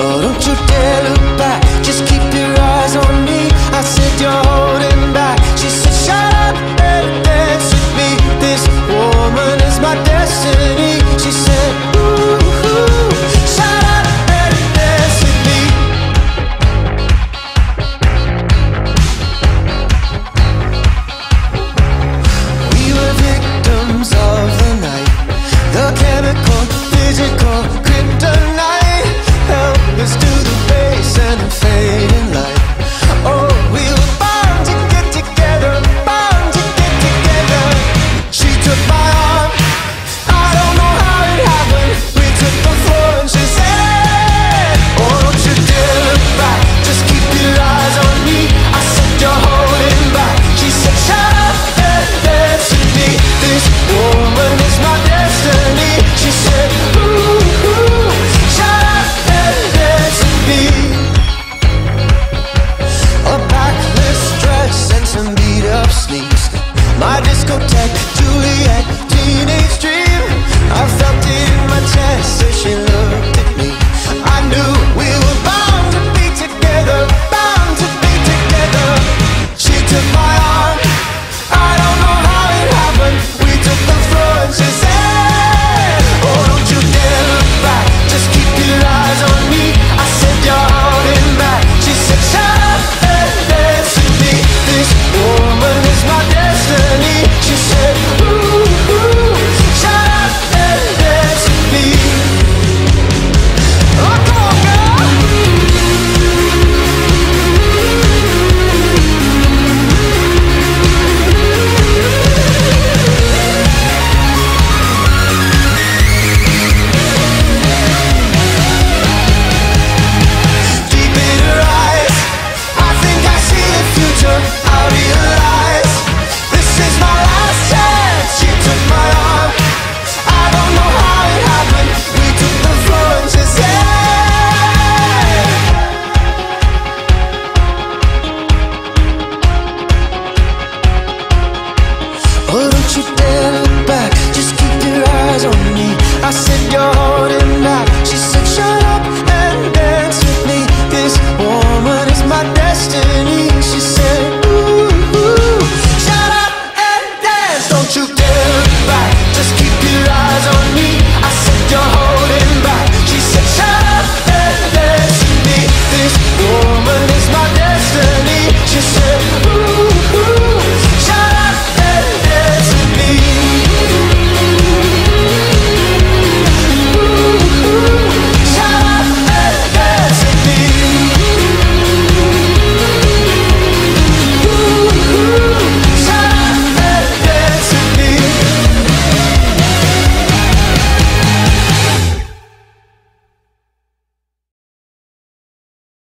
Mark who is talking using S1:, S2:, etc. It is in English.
S1: Oh, don't you dare look back, just keep your eyes on